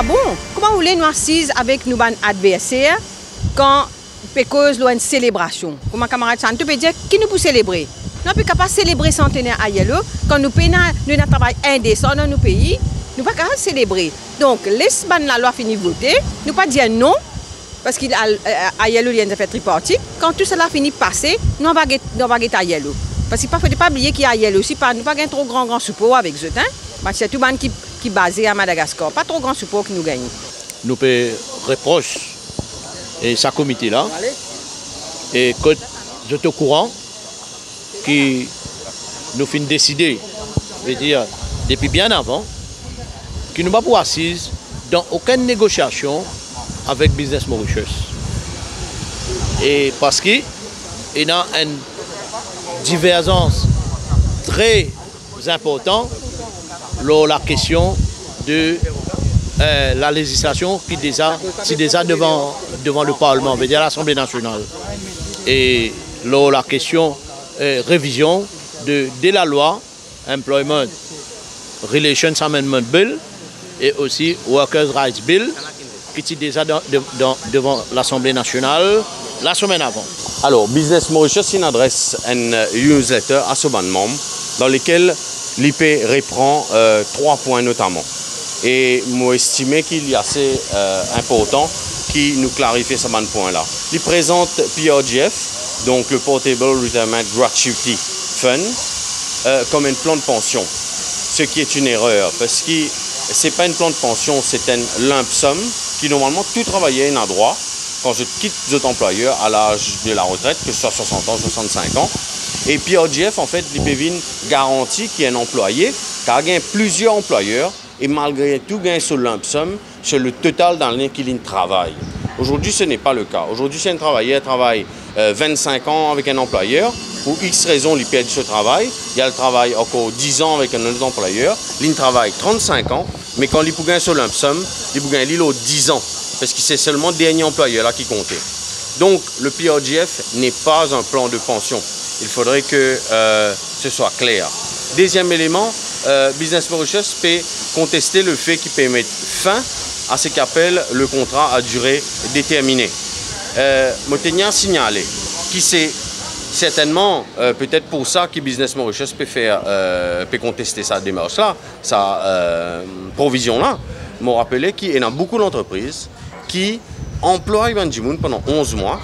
pas bon. Comment vous voulez nous assises avec nos adversaires quand cause une célébration? Comment camarade Santo peut dire qui nous peut célébrer? Nous ne pas célébrer centenaire à Yellow quand nous payons un travail indécent dans nos pays. Nous ne pouvons pas célébrer. Donc, laisse la loi finir voter. Nous ne pas dire non parce qu'il a à Yellow, il a fait tripartite. Quand tout cela finit de passer, nous ne va pas à Yellow. Parce qu'il ne faut pas oublier qu'il y a Yellow aussi, pas, nous pas un trop grand, grand support avec eux. Hein? C'est tout le monde qui, qui est basé à Madagascar. Pas trop grand support que nous gagnons. Nous pouvons reprocher et sa comité là. Et que je suis au courant qui nous fin décider, je veux dire, depuis bien avant, qui nous pas pour assise dans aucune négociation avec Business Mauritius. Et parce qu'il y a une divergence très importante la question de euh, la législation qui déjà, est déjà devant, devant le Parlement, veut dire l'Assemblée nationale. Et là, la question euh, révision de, de la loi Employment Relations Amendment Bill et aussi Workers' Rights Bill qui est déjà devant l'Assemblée nationale la semaine avant. Alors, Business Mauritius adresse une newsletter à ce membres dans lequel l'IP reprend euh, trois points notamment. Et moi estimé qu'il est assez euh, important qui nous clarifie ce point-là. Il présente PRGF, donc le Portable Retirement Gratuity Fund, euh, comme un plan de pension, ce qui est une erreur parce que ce n'est pas un plan de pension, c'est un lump sum qui normalement tout travailleur a droit quand je quitte notre employeur à l'âge de la retraite, que ce soit 60 ans, 65 ans. Et OGF, en fait, l'IPVIN garantit qu'il y a un employé, car il y a plusieurs employeurs, et malgré tout, gagne sur lump sum, sur le total dans l'inquiline travail. Aujourd'hui, ce n'est pas le cas. Aujourd'hui, si un travailleur travaille 25 euh, ans avec un employeur, pour X raisons, il perd ce travail, il y a le travail encore 10 ans avec un autre employeur, il travaille 35 ans, mais quand il gagne sur lump sum, il gagne l'île 10 ans parce que c'est seulement le dernier employeur là qui comptait. Donc le PRGF n'est pas un plan de pension. Il faudrait que euh, ce soit clair. Deuxième élément, euh, Business Mauritius peut contester le fait qu'il peut mettre fin à ce qu'appelle le contrat à durée déterminée. Euh, Montaignard signalé qui c'est certainement euh, peut-être pour ça que Business Mauritius peut, faire, peut contester sa démarche-là, sa provision-là. M'ont rappelé qu'il y a beaucoup d'entreprises qui emploie Ivan Jimoun pendant 11 mois.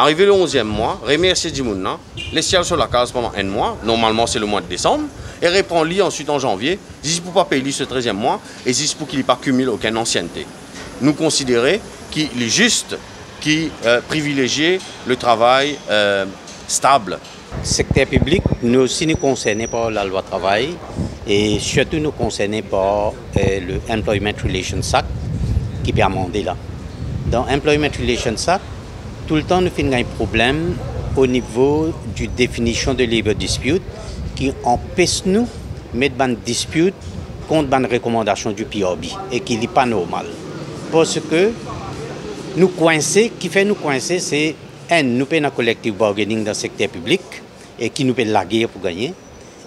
Arrivé le 11e mois, remercie Jimoun, laisse sur la case pendant un mois, normalement c'est le mois de décembre, et reprend lui ensuite en janvier, juste pour pas payer ce 13e mois, et juste pour qu'il n'ait pas cumule aucune ancienneté. Nous considérons qu'il est juste qui euh, privilégie le travail euh, stable. Le secteur public, nous aussi nous concernés par la loi travail et surtout nous concernés par euh, le Employment Relations Act qui peut amender là dans Employment Relations Act, tout le temps nous faisons un problème au niveau de définition de labor dispute qui empêche nous de mettre une dispute contre une recommandation du PRB et qui n'est pas normal. Parce que nous coincer, qui fait nous coincer, c'est un, nous payons un collectif bargaining dans le secteur public et qui nous paye la guerre pour gagner.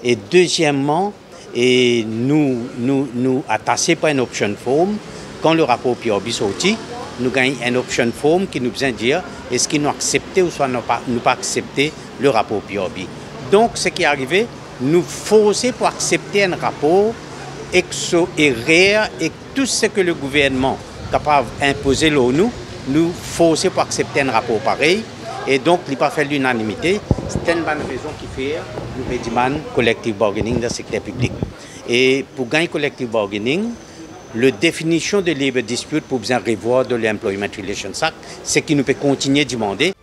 Et deuxièmement, et nous nous, nous attacher par une option form quand le rapport PRB sorti nous gagnons une option form qui nous vient dire est-ce qu'ils nous accepté ou soit nous pas, nous pas accepté le rapport PRB. Donc, ce qui est arrivé, nous forcer pour accepter un rapport et rare et tout ce que le gouvernement est capable d'imposer nous, nous forcer pour accepter un rapport pareil. Et donc, il n'a pas fait l'unanimité. C'est une bonne raison qui fait demandons collective bargaining dans le secteur public. Et pour gagner collective bargaining, la définition de libre dispute pour bien revoir de l'Employment Relations Act, ce qui nous peut continuer à demander.